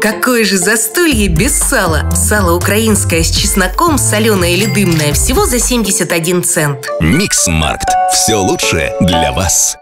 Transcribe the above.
Какое же застолье без сала? Сало украинское с чесноком, соленое или дымное, всего за 71 цент. Микс Маркт. Все лучшее для вас.